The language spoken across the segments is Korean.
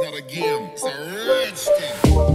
not a game, it's a rich thing.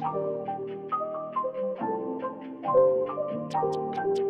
Thank you.